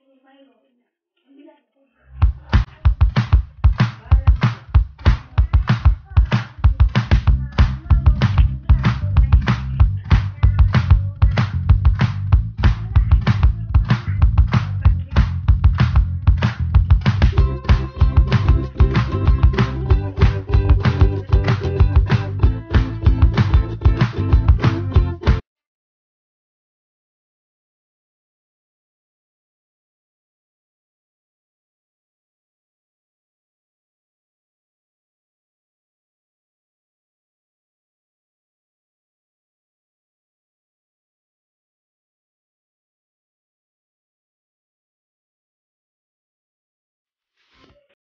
我买一个。